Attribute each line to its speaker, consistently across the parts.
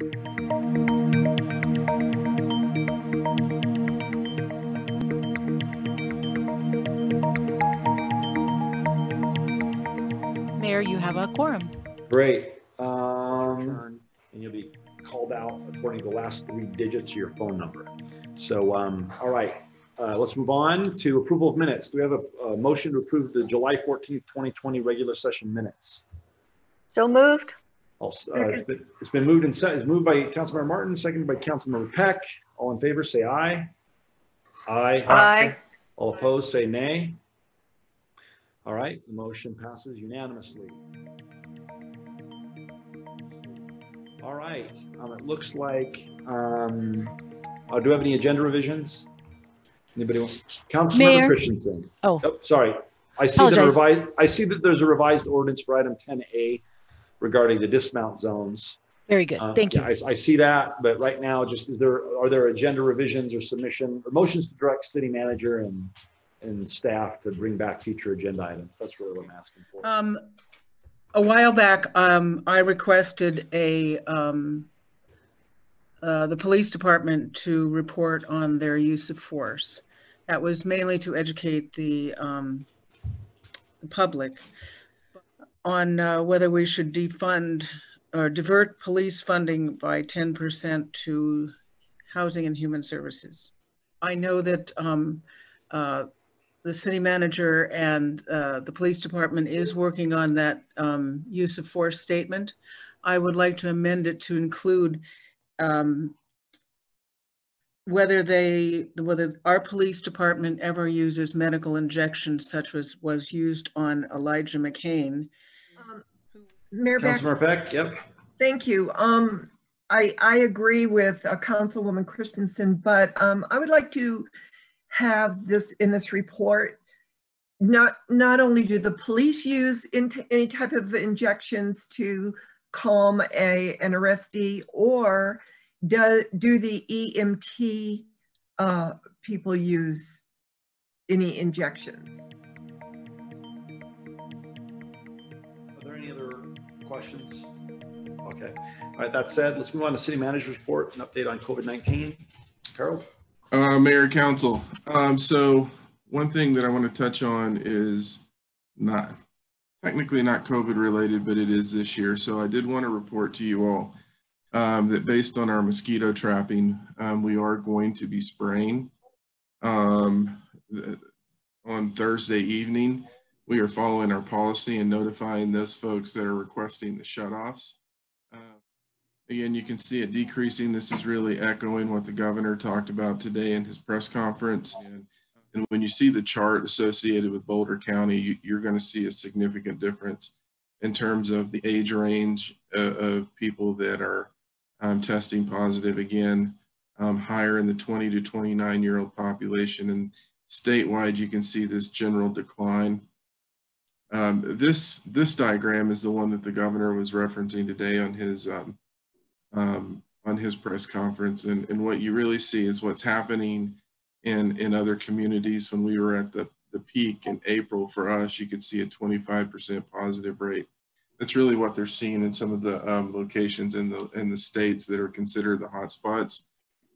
Speaker 1: Mayor, you have a quorum.
Speaker 2: Great. Um, and you'll be called out according to the last three digits of your phone number. So, um, all right, uh, let's move on to approval of minutes. Do we have a, a motion to approve the July 14th, 2020 regular session minutes?
Speaker 3: So moved.
Speaker 2: I'll uh, It's been- it's been moved and set, it's moved by Councilmember Martin, seconded by Councilmember Peck. All in favor, say aye. Aye.
Speaker 3: Aye.
Speaker 2: All opposed, say nay. All right, the motion passes unanimously. All right, um, it looks like, um, uh, do we have any agenda revisions? Anybody want? Councilmember
Speaker 1: Mayor.
Speaker 2: Christensen.
Speaker 1: Oh.
Speaker 2: Sorry, I see that
Speaker 1: Apologize.
Speaker 2: revised, I see that there's a revised ordinance for item ten A regarding the dismount zones.
Speaker 1: Very good.
Speaker 2: Uh,
Speaker 1: Thank
Speaker 2: yeah,
Speaker 1: you.
Speaker 2: I, I see that, but right now, just, is there, are there agenda revisions or submission, or motions to direct city manager and, and staff to bring back future agenda items? That's really what I'm asking for.
Speaker 4: Um, a while back, um, I requested a, um, uh, the police department to report on their use of force. That was mainly to educate the, um, the public on, uh, whether we should defund or divert police funding by ten percent to housing and human services. I know that, um, uh, the city manager and uh, the police department is working on that um, use of force statement. I would like to amend it to include um, whether they, whether our police department ever uses medical injections such as was used on Elijah
Speaker 5: McClain. Mayor Beck,
Speaker 2: Councilmember Peck, yep.
Speaker 5: thank you. Um, I, I agree with uh, Councilwoman Christensen, but um, I would like to have this in this report. Not, not only do the police use in any type of injections to calm a, an arrestee, or do, do the EMT uh, people use any injections?
Speaker 2: Questions? Okay, all right, that said, let's move on to city manager's report, an update on COVID-19. Harold?
Speaker 6: Uh, Mayor, Council. Um, so one thing that I want to touch on is not technically not COVID related, but it is this year. So I did want to report to you all um, that based on our mosquito trapping, um, we are going to be spraying um, on Thursday evening. We are following our policy and notifying those folks that are requesting the shutoffs. Uh, Again, you can see it decreasing. This is really echoing what the governor talked about today in his press conference. And, and when you see the chart associated with Boulder County, you, you're going to see a significant difference in terms of the age range uh, of people that are um, testing positive. Again, um, higher in the 20 to 29 year old population. And statewide, you can see this general decline. Um, this this diagram is the one that the governor was referencing today on his um, um, on his press conference. And, and what you really see is what's happening in, in other communities. When we were at the, the peak in April for us, you could see a 25% positive rate. That's really what they're seeing in some of the um, locations in the, in the states that are considered the hotspots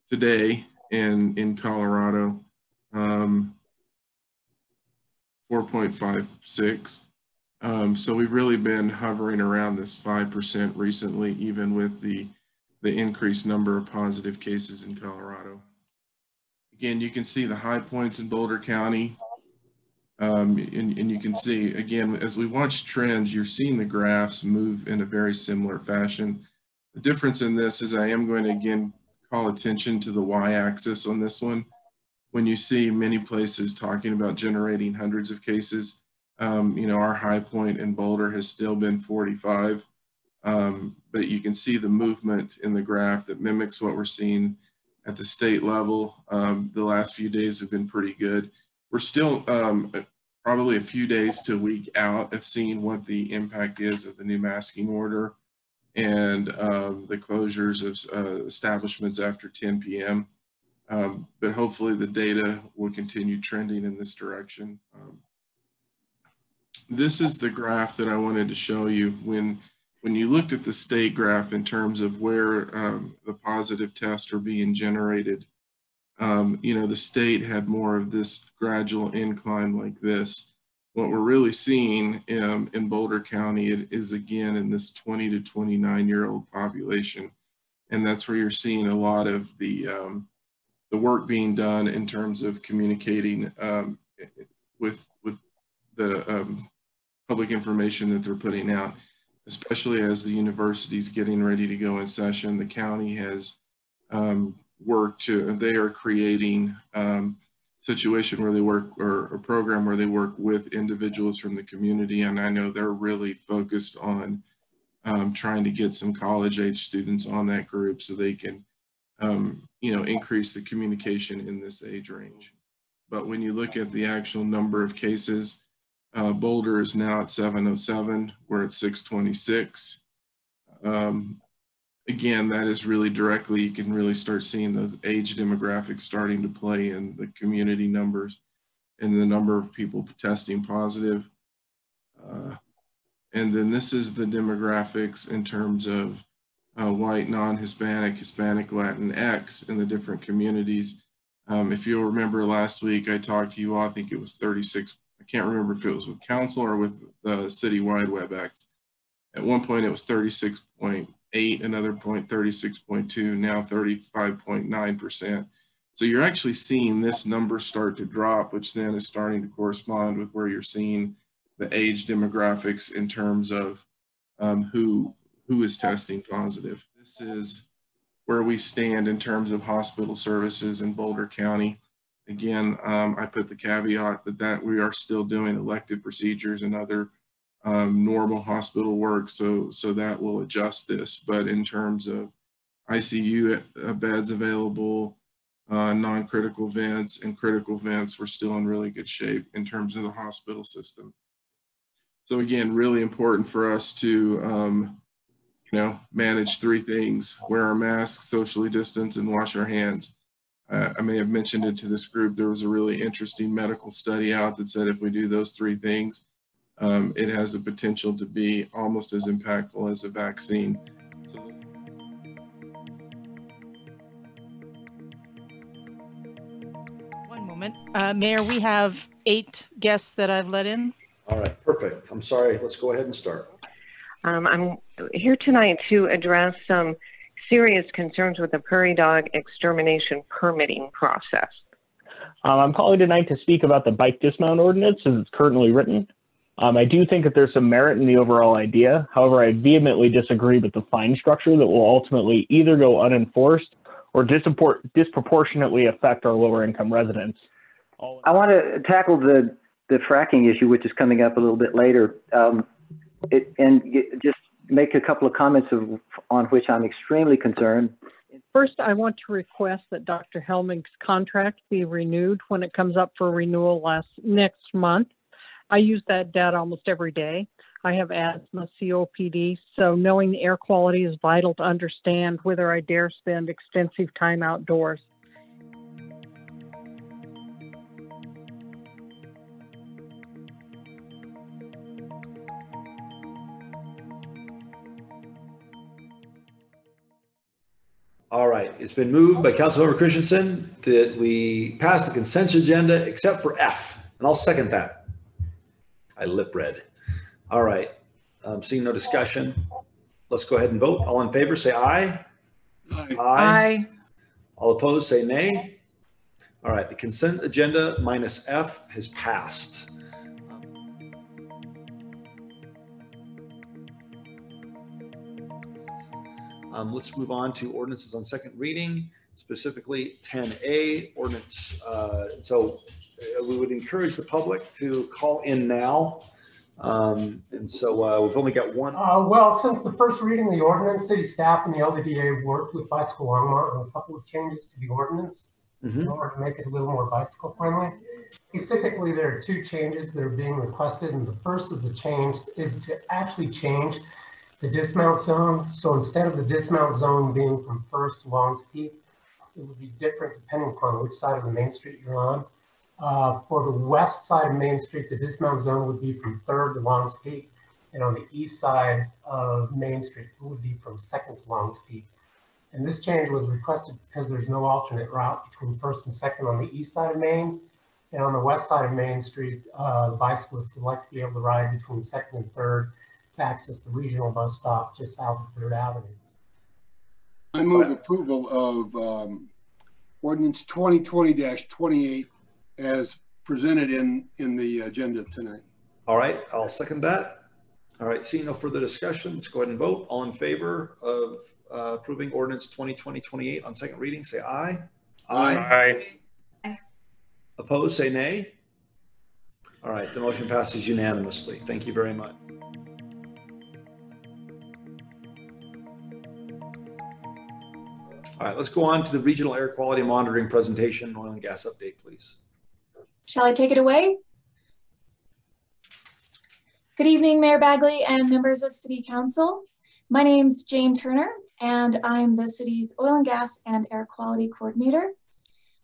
Speaker 6: today in, in Colorado. Um, 4.56. Um, so we've really been hovering around this 5% recently, even with the, the increased number of positive cases in Colorado. Again, you can see the high points in Boulder County. Um, and, and you can see, again, as we watch trends, you're seeing the graphs move in a very similar fashion. The difference in this is I am going to again call attention to the y-axis on this one. When you see many places talking about generating hundreds of cases, um, you know, our high point in Boulder has still been 45. Um, but you can see the movement in the graph that mimics what we're seeing at the state level. Um, the last few days have been pretty good. We're still um, probably a few days to a week out of seeing what the impact is of the new masking order and um, the closures of uh, establishments after 10 p.m. Um, but hopefully the data will continue trending in this direction. Um, this is the graph that I wanted to show you when when you looked at the state graph in terms of where um, the positive tests are being generated, um, you know, the state had more of this gradual incline like this. What we're really seeing um, in Boulder County is again in this 20 to 29 year old population. And that's where you're seeing a lot of the, um, the work being done in terms of communicating um, with, with the um, public information that they're putting out, especially as the university's getting ready to go in session. The county has um, worked to, they are creating um, situation where they work or a program where they work with individuals from the community. And I know they're really focused on um, trying to get some college age students on that group so they can, um, you know, increase the communication in this age range. But when you look at the actual number of cases, uh, Boulder is now at 707. We're at 626. Um, again, that is really directly, you can really start seeing those age demographics starting to play in the community numbers and the number of people testing positive. Uh, and then this is the demographics in terms of uh, white, non-Hispanic, Hispanic, Latinx in the different communities. Um, if you'll remember last week, I talked to you all, I think it was 36, I can't remember if it was with council or with the citywide WebEx. At one point it was 36.8, another point 36.2, now 35.9%. So you're actually seeing this number start to drop, which then is starting to correspond with where you're seeing the age demographics in terms of um, who who is testing positive. This is where we stand in terms of hospital services in Boulder County. Again, um, I put the caveat that, that we are still doing elective procedures and other um, normal hospital work, so, so that will adjust this. But in terms of ICU uh, beds available, uh, non-critical vents and critical vents, we're still in really good shape in terms of the hospital system. So again, really important for us to, um, know, manage three things, wear our masks, socially distance, and wash our hands. Uh, I may have mentioned it to this group. There was a really interesting medical study out that said if we do those three things, um, it has the potential to be almost as impactful as a vaccine.
Speaker 1: One moment. Uh, Mayor, we have eight guests that I've let in.
Speaker 2: All right, perfect. I'm sorry. Let's go ahead and start.
Speaker 7: Um, I'm here tonight to address some serious concerns with the prairie dog extermination permitting process.
Speaker 8: Um, I'm calling tonight to speak about the bike dismount ordinance as it's currently written. Um, I do think that there's some merit in the overall idea. However, I vehemently disagree with the fine structure that will ultimately either go unenforced or disproportionately affect our lower income residents.
Speaker 9: I want to tackle the, the fracking issue, which is coming up a little bit later, um, it, and just make a couple of comments of, on which I'm extremely concerned.
Speaker 10: First, I want to request that Dr. Helmig's contract be renewed when it comes up for renewal last next month. I use that data almost every day. I have asthma, COPD, so knowing the air quality is vital to understand whether I dare spend extensive time outdoors.
Speaker 2: All right, it's been moved by Councilmember Christensen that we pass the consent agenda except for F, and I'll second that. I lip read. All right, um, seeing no discussion, let's go ahead and vote. All in favor, say aye. Aye.
Speaker 4: Aye.
Speaker 2: All opposed, say nay. All right, the consent agenda minus F has passed. Um, let's move on to ordinances on second reading, specifically 10A ordinance. Uh, so uh, we would encourage the public to call in now. Um, and so uh, we've only got one.
Speaker 11: Uh, well, since the first reading of the ordinance, city staff and the LDDA worked with Bicycle Longmont on a couple of changes to the ordinance
Speaker 2: Mhm.
Speaker 11: in order to make it a little more bicycle friendly. Specifically, there are two changes that are being requested, and the first is the change is to actually change the dismount zone. So instead of the dismount zone being from First to Longs Peak, it would be different depending upon which side of the main street you're on. Uh, for the west side of Main Street, the dismount zone would be from Third to Longs Peak, And on the east side of Main Street, it would be from Second to Longs Peak. And this change was requested because there's no alternate route between First and Second on the east side of Main. And on the west side of Main Street, uh, bicyclists would like to be able to ride between Second and Third to access the regional bus stop just south of Third Avenue.
Speaker 12: I move approval of um, ordinance 2020-28 as presented in, in the agenda tonight.
Speaker 2: All right, I'll second that. All right, seeing no further discussion, let's go ahead and vote. All in favor of uh, approving ordinance 2020-28 on second reading, say aye.
Speaker 12: Aye. Aye.
Speaker 2: Opposed, say nay. All right, the motion passes unanimously. Thank you very much. All right, let's go on to the regional air quality monitoring presentation, oil and gas update, please.
Speaker 13: Shall I take it away? Good evening, Mayor Bagley and members of City Council. My name's Jane Turner, and I'm the city's oil and gas and air quality coordinator.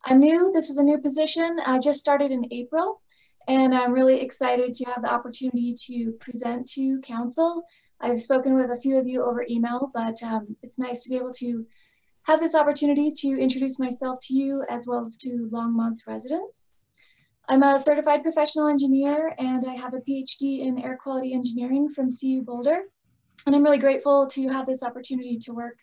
Speaker 13: I'm new, this is a new position. I just started in April, and I'm really excited to have the opportunity to present to council. I've spoken with a few of you over email, but um, it's nice to be able to have this opportunity to introduce myself to you as well as to Longmont residents. I'm a certified professional engineer and I have a PhD in air quality engineering from CU Boulder. And I'm really grateful to have this opportunity to work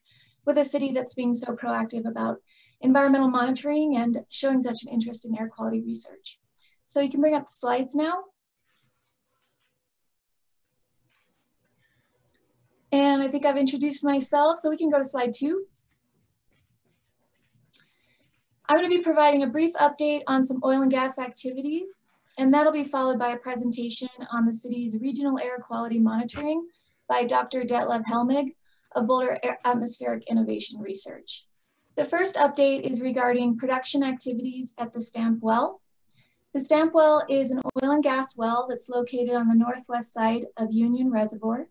Speaker 13: with a city that's being so proactive about environmental monitoring and showing such an interest in air quality research. So you can bring up the slides now. And I think I've introduced myself, so we can go to slide two. I'm going to be providing a brief update on some oil and gas activities, and that'll be followed by a presentation on the city's regional air quality monitoring by Dr. Detlev Helmig of Boulder Atmospheric Innovation Research. The first update is regarding production activities at the Stamp Well. The Stamp Well is an oil and gas well that's located on the northwest side of Union Reservoir.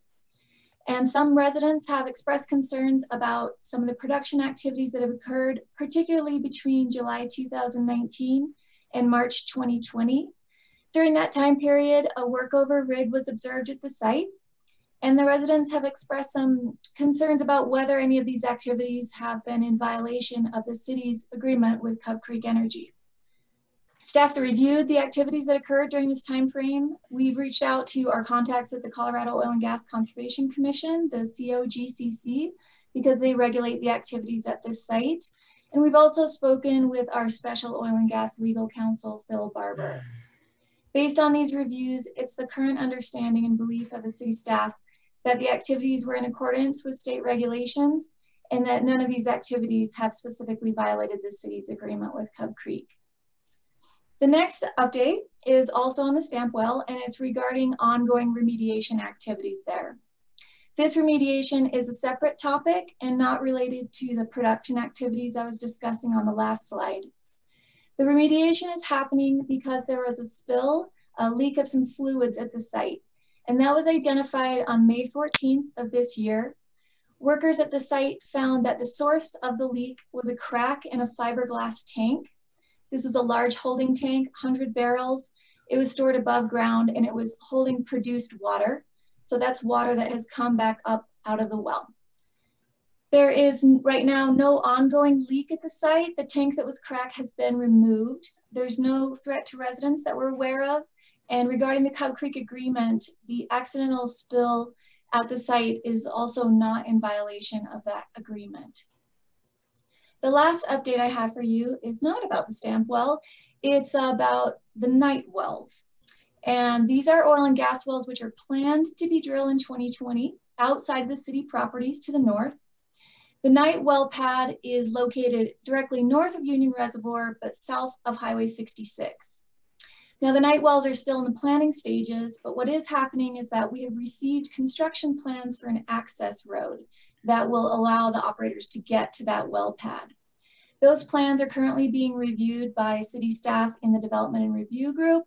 Speaker 13: And some residents have expressed concerns about some of the production activities that have occurred, particularly between July 2019 and March 2020. During that time period, a workover rig was observed at the site, and the residents have expressed some concerns about whether any of these activities have been in violation of the city's agreement with Cub Creek Energy. Staffs reviewed the activities that occurred during this time frame. We've reached out to our contacts at the Colorado Oil and Gas Conservation Commission, the COGCC, because they regulate the activities at this site. And we've also spoken with our special oil and gas legal counsel, Phil Barber. Based on these reviews, it's the current understanding and belief of the city staff that the activities were in accordance with state regulations and that none of these activities have specifically violated the city's agreement with Cub Creek. The next update is also on the stamp well and it's regarding ongoing remediation activities there. This remediation is a separate topic and not related to the production activities I was discussing on the last slide. The remediation is happening because there was a spill, a leak of some fluids at the site, and that was identified on May 14th of this year. Workers at the site found that the source of the leak was a crack in a fiberglass tank this was a large holding tank, 100 barrels. It was stored above ground and it was holding produced water. So that's water that has come back up out of the well. There is right now no ongoing leak at the site. The tank that was cracked has been removed. There's no threat to residents that we're aware of. And regarding the Cub Creek agreement, the accidental spill at the site is also not in violation of that agreement. The last update I have for you is not about the stamp well, it's about the night wells. And these are oil and gas wells which are planned to be drilled in 2020 outside the city properties to the north. The night well pad is located directly north of Union Reservoir, but south of Highway 66. Now the night wells are still in the planning stages, but what is happening is that we have received construction plans for an access road that will allow the operators to get to that well pad. Those plans are currently being reviewed by city staff in the development and review group.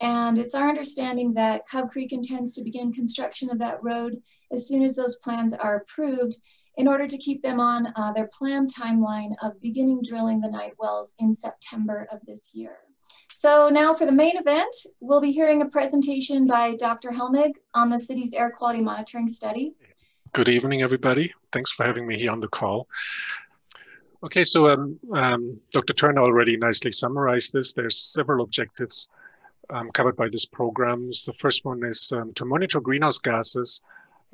Speaker 13: And it's our understanding that Cub Creek intends to begin construction of that road as soon as those plans are approved in order to keep them on uh, their planned timeline of beginning drilling the night wells in September of this year. So now for the main event, we'll be hearing a presentation by Dr. Helmig on the city's air quality monitoring study.
Speaker 14: Good evening, everybody. Thanks for having me here on the call. Okay, so um, um, Dr. Turner already nicely summarized this. There's several objectives um, covered by this program. The first one is um, to monitor greenhouse gases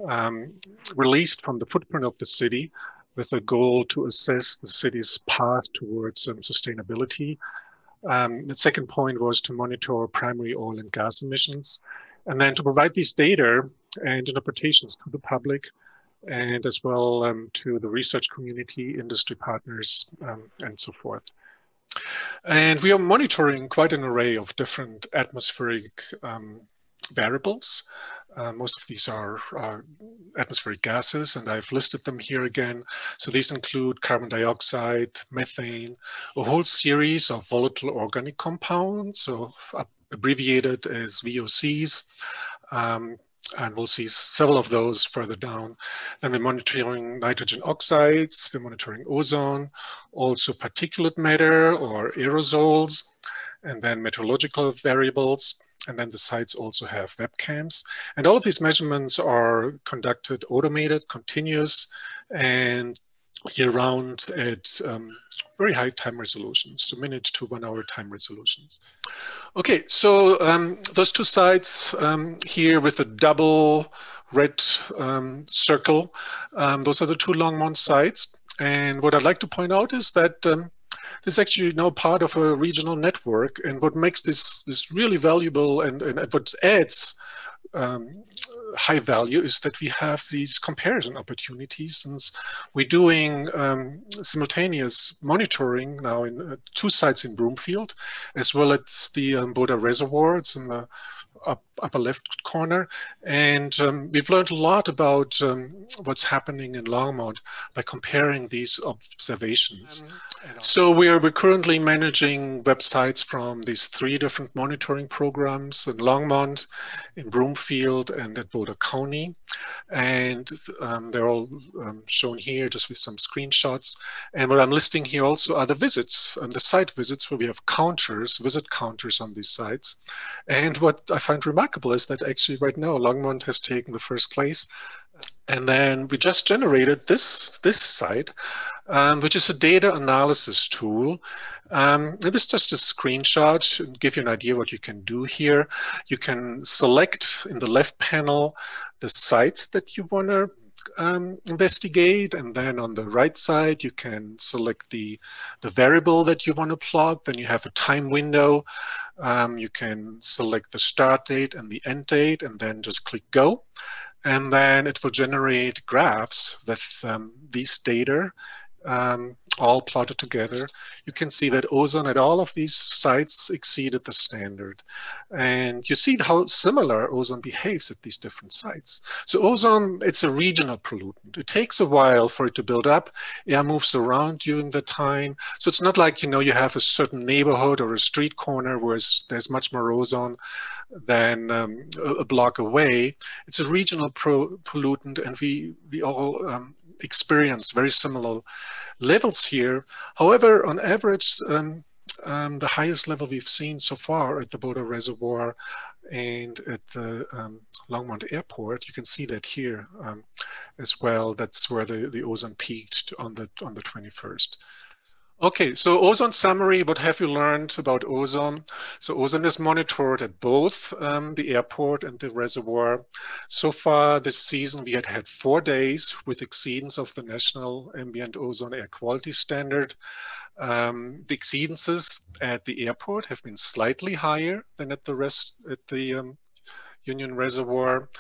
Speaker 14: um, released from the footprint of the city with a goal to assess the city's path towards um, sustainability. The second point was to monitor primary oil and gas emissions, and then to provide these data and interpretations to the public and as well um, to the research community, industry partners, um, and so forth. And we are monitoring quite an array of different atmospheric um, variables. Uh, most of these are, are, atmospheric gases, and I've listed them here again. So these include carbon dioxide, methane, a whole series of volatile organic compounds, so abbreviated as VOCs, um, and we'll see several of those further down. Then we're monitoring nitrogen oxides, we're monitoring ozone, also particulate matter or aerosols, and then meteorological variables. And then the sites also have webcams. And all of these measurements are conducted automated, continuous, and year round at um, very high time resolutions, so minute to one hour time resolutions. Okay, so um, those two sites um, here with a double red um, circle, um, those are the two Longmont sites. And what I'd like to point out is that um, this is actually now part of a regional network. And what makes this, this really valuable and, and what adds um, high value is that we have these comparison opportunities since we're doing um, simultaneous monitoring now in uh, two sites in Broomfield, as well as the um, Boulder Reservoir. It's in the up, upper left corner. And um, we've learned a lot about um, what's happening in Longmont by comparing these observations. Um, so we are we're currently managing websites from these three different monitoring programs in Longmont, in Broomfield, and at Boulder County. And um, they're all um, shown here just with some screenshots. And what I'm listing here also are the visits and the site visits where we have counters, visit counters on these sites. And what I find remarkable is that actually right now Longmont has taken the first place. And then we just generated this, this site, um, which is a data analysis tool. Um, this is just a screenshot to give you an idea what you can do here. You can select in the left panel the sites that you want to um, investigate. And then on the right side, you can select the, the variable that you want to plot. Then you have a time window. Um, you can select the start date and the end date, and then just click go. And then it will generate graphs with um, these data um, all plotted together, you can see that ozone at all of these sites exceeded the standard. And you see how similar ozone behaves at these different sites. So ozone, it's a regional pollutant. It takes a while for it to build up. Air moves around during the time. So it's not like, you know, you have a certain neighborhood or a street corner where there's much more ozone than um, a block away. It's a regional pollutant and we, we all um, experience very similar levels here. However, on average, um, um, the highest level we've seen so far at the Boulder Reservoir and at the um, Longmont Airport, you can see that here um, as well. That's where the, the ozone peaked on the on the 21st. Okay, so ozone summary, what have you learned about ozone? So ozone is monitored at both um, the airport and the reservoir. So far this season, we had had four days with exceedance of the National Ambient Ozone Air Quality Standard. Um, the exceedances at the airport have been slightly higher than at the rest at the um, Union Reservoir.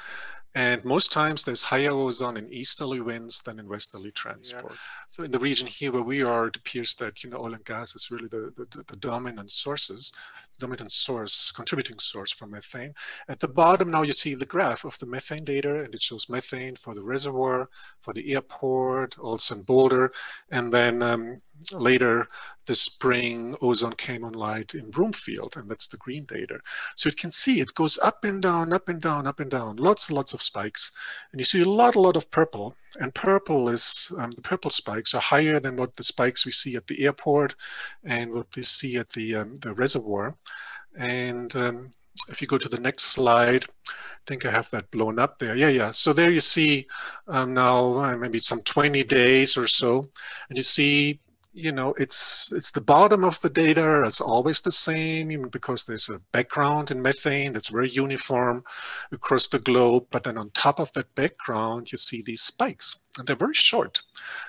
Speaker 14: And most times there's higher ozone in easterly winds than in westerly transport. Yeah. So in the region here where we are, it appears that you know oil and gas is really the, the, the dominant sources, dominant source, contributing source for methane. At the bottom now you see the graph of the methane data and it shows methane for the reservoir, for the airport, also in Boulder, and then um, later this spring ozone came on light in Broomfield and that's the green data. So you can see it goes up and down, up and down, up and down, lots and lots of spikes. And you see a lot, a lot of purple and purple is, um, the purple spikes are higher than what the spikes we see at the airport and what we see at the, um, the reservoir. And um, if you go to the next slide, I think I have that blown up there. Yeah, yeah. So there you see um, now uh, maybe some 20 days or so, and you see you know, it's it's the bottom of the data is always the same because there's a background in methane that's very uniform across the globe. But then on top of that background, you see these spikes and they're very short.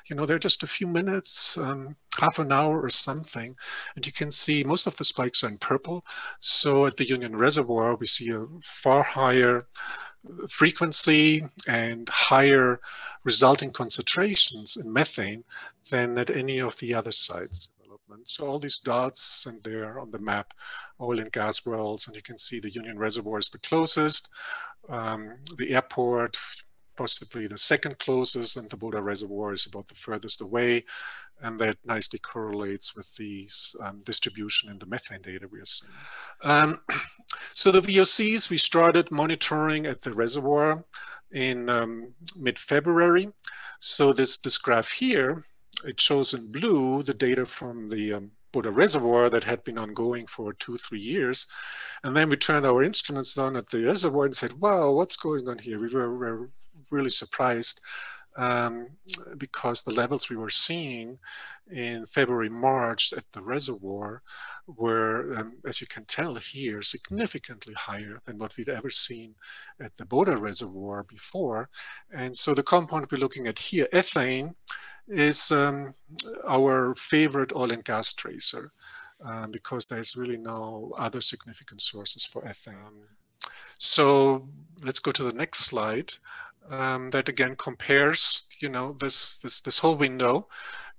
Speaker 14: You know, they're just a few minutes, um, half an hour or something. And you can see most of the spikes are in purple. So at the Union Reservoir, we see a far higher frequency and higher resulting concentrations in methane than at any of the other sites development. So all these dots and they're on the map, oil and gas wells, and you can see the Union Reservoir is the closest, um, the airport possibly the second closest, and the Boulder Reservoir is about the furthest away and that nicely correlates with the um, distribution in the methane data we are seeing. Um, so the VOCs we started monitoring at the reservoir in um, mid-February. So this, this graph here, it shows in blue the data from the um, Boulder Reservoir that had been ongoing for two, three years. And then we turned our instruments on at the reservoir and said, wow, what's going on here? We were, were really surprised um, because the levels we were seeing in February, March at the reservoir were, um, as you can tell here, significantly higher than what we'd ever seen at the Boulder Reservoir before. And so the compound we're looking at here, ethane, is um, our favorite oil and gas tracer um, because there's really no other significant sources for ethane. So let's go to the next slide um, that again compares, you know, this, this, this whole window.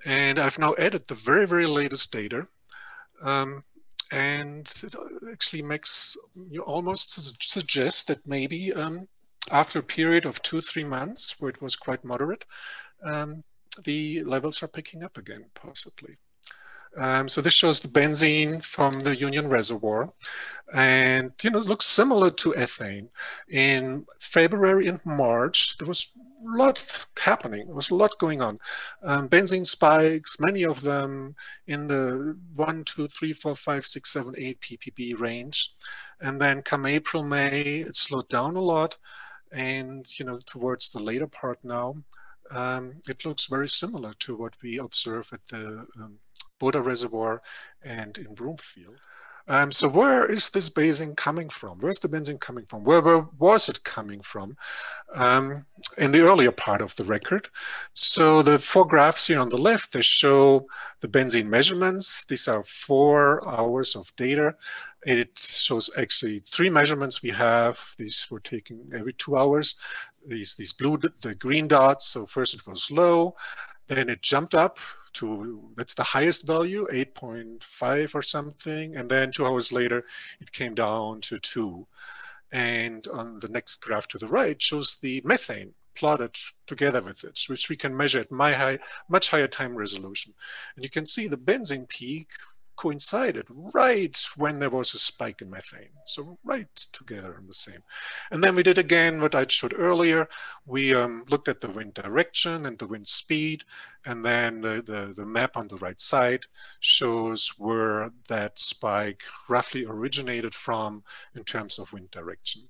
Speaker 14: And I've now added the very, very latest data. Um, and it actually makes you almost suggest that maybe um, after a period of two, three months where it was quite moderate, um, the levels are picking up again, possibly. Um, so this shows the benzene from the Union Reservoir. And, you know, it looks similar to ethane. In February and March, there was a lot happening. There was a lot going on. Um, benzene spikes, many of them in the 1, 2, 3, 4, 5, 6, 7, 8 ppb range. And then come April, May, it slowed down a lot. And, you know, towards the later part now, um, it looks very similar to what we observe at the um, Boulder Reservoir and in Broomfield. Um, so where is this benzene coming from? Where's the benzene coming from? Where, where was it coming from um, in the earlier part of the record? So the four graphs here on the left, they show the benzene measurements. These are four hours of data. It shows actually three measurements we have. These were taken every two hours. These, these blue, the green dots. So first it was low, then it jumped up to, that's the highest value, 8.5 or something. And then two hours later, it came down to two. And on the next graph to the right shows the methane plotted together with it, which we can measure at my high, much higher time resolution. And you can see the benzene peak coincided right when there was a spike in methane. So right together in the same. And then we did again what I showed earlier. We um, looked at the wind direction and the wind speed. And then the, the, the, map on the right side shows where that spike roughly originated from in terms of wind direction.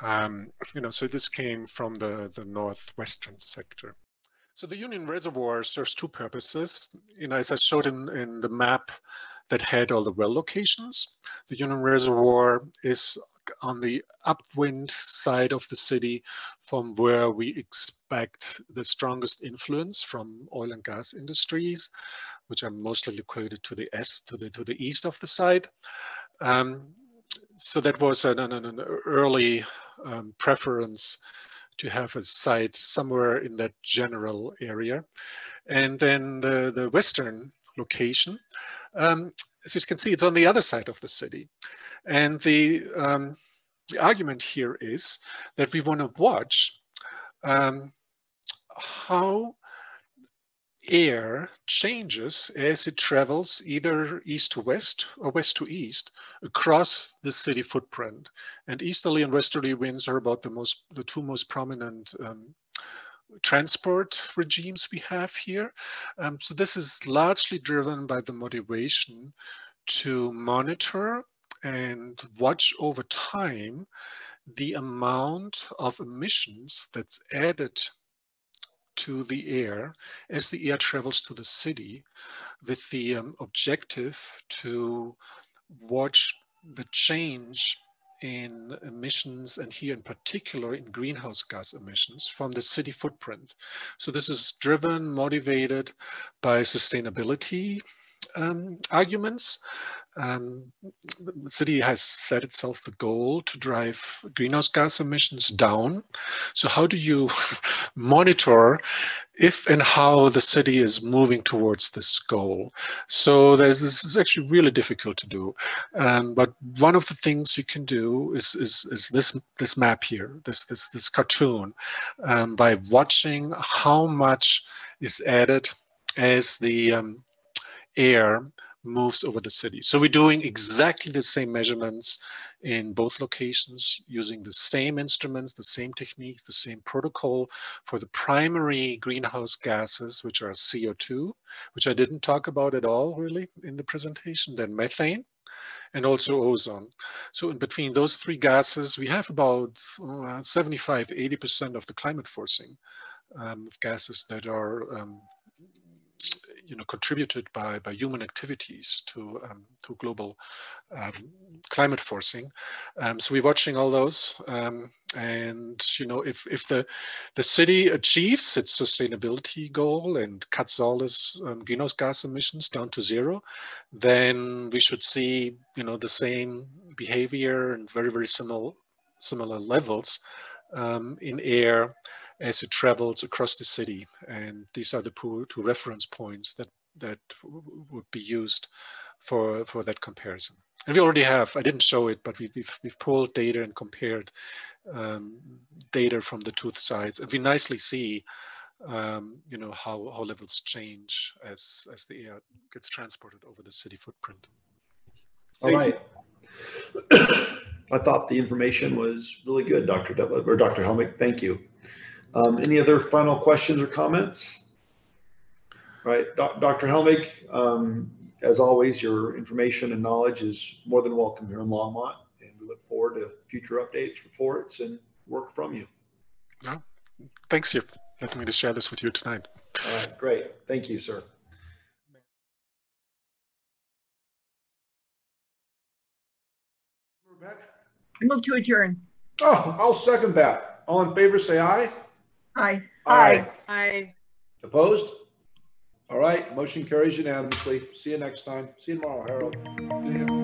Speaker 14: Um, you know, so this came from the, the northwestern sector. So the Union Reservoir serves two purposes. You know, as I showed in, in the map that had all the well locations, the Union Reservoir is on the upwind side of the city from where we expect the strongest influence from oil and gas industries, which are mostly located to the east, to the, to the east of the site. Um, so that was an, an, an early um, preference to have a site somewhere in that general area. And then the, the western location, um, as you can see, it's on the other side of the city. And the, um, the argument here is that we want to watch um, how air changes as it travels either east to west or west to east across the city footprint. And easterly and westerly winds are about the most, the two most prominent um, transport regimes we have here. Um, so this is largely driven by the motivation to monitor and watch over time the amount of emissions that's added to the air as the air travels to the city with the um, objective to watch the change in emissions and here in particular in greenhouse gas emissions from the city footprint. So this is driven, motivated by sustainability um, arguments. Um, the city has set itself the goal to drive greenhouse gas emissions down. So how do you monitor if and how the city is moving towards this goal? So there's this is actually really difficult to do. Um, but one of the things you can do is, is, is this, this map here, this, this, this cartoon, um, by watching how much is added as the um, air moves over the city. So we're doing exactly the same measurements in both locations using the same instruments, the same techniques, the same protocol for the primary greenhouse gases, which are CO2, which I didn't talk about at all really in the presentation, then methane, and also ozone. So in between those three gases, we have about uh, 75, 80% of the climate forcing um, of gases that are um, you know, contributed by, by human activities to, um, to global um, climate forcing. Um, so we're watching all those. Um, and, you know, if, if the, the city achieves its sustainability goal and cuts all its um, greenhouse gas emissions down to zero, then we should see, you know, the same behavior and very, very similar, similar levels in air as it travels across the city. And these are the two reference points that, that would be used for, for that comparison. And we already have, I didn't show it, but we, we've, we've pulled data and compared um, data from the two sides. And we nicely see, um, you know, how, how levels change as, as the air gets transported over the city footprint.
Speaker 2: All right. I thought the information was really good, Dr. Dutler, or Dr. Helmig. Thank you. Um, any other final questions or comments? All right, Dr. Helmig, um, as always, your information and knowledge is more than welcome here in Longmont, and we look forward to future updates, reports, and work from you.
Speaker 14: No, thanks for letting me to share this with you tonight.
Speaker 2: All right, great. Thank you, sir.
Speaker 5: I move to adjourn.
Speaker 2: Oh, I'll second that. All in favor, say aye.
Speaker 5: Aye.
Speaker 2: Aye.
Speaker 4: Aye.
Speaker 2: Opposed? All right, motion carries unanimously. See you next time. See you tomorrow, Harold.